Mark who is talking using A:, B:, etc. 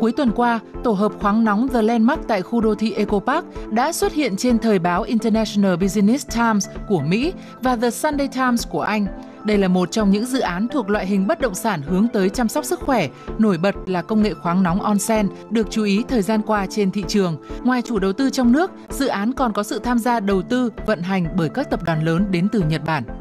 A: Cuối tuần qua, tổ hợp khoáng nóng The Landmark tại khu đô thị Eco Park đã xuất hiện trên thời báo International Business Times của Mỹ và The Sunday Times của Anh. Đây là một trong những dự án thuộc loại hình bất động sản hướng tới chăm sóc sức khỏe, nổi bật là công nghệ khoáng nóng onsen, được chú ý thời gian qua trên thị trường. Ngoài chủ đầu tư trong nước, dự án còn có sự tham gia đầu tư, vận hành bởi các tập đoàn lớn đến từ Nhật Bản.